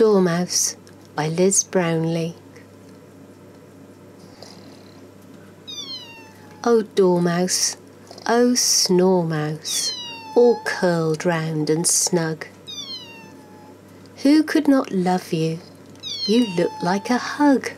Dormouse by Liz Brownlee. O Dormouse, O snormouse, all curled round and snug. Who could not love you? You look like a hug.